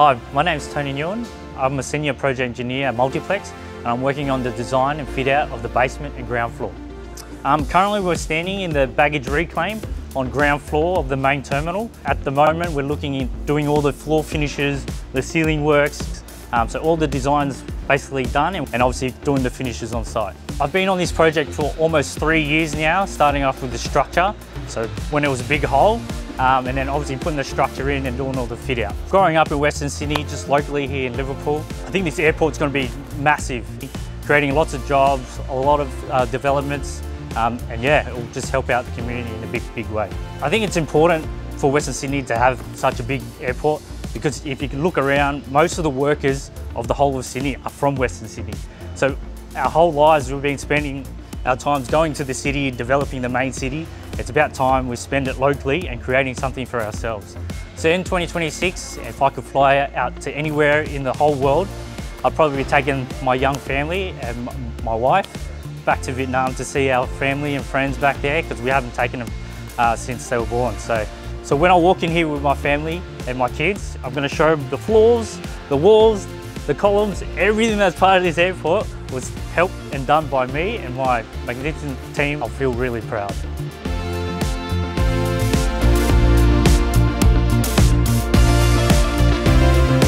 Hi, my name is Tony Nguyen. I'm a senior project engineer at Multiplex and I'm working on the design and fit out of the basement and ground floor. Um, currently we're standing in the baggage reclaim on ground floor of the main terminal. At the moment we're looking at doing all the floor finishes, the ceiling works, um, so all the designs basically done and obviously doing the finishes on site. I've been on this project for almost three years now, starting off with the structure. So when it was a big hole, um, and then obviously putting the structure in and doing all the fit out. Growing up in Western Sydney, just locally here in Liverpool, I think this airport's going to be massive, creating lots of jobs, a lot of uh, developments, um, and yeah, it will just help out the community in a big, big way. I think it's important for Western Sydney to have such a big airport because if you can look around, most of the workers of the whole of Sydney are from Western Sydney. So our whole lives we've been spending our times going to the city, developing the main city. It's about time we spend it locally and creating something for ourselves. So in 2026, if I could fly out to anywhere in the whole world, I'd probably be taking my young family and my wife back to Vietnam to see our family and friends back there because we haven't taken them uh, since they were born. So, so when I walk in here with my family and my kids, I'm going to show them the floors, the walls, the columns, everything that's part of this airport was helped and done by me and my magnificent team. I feel really proud.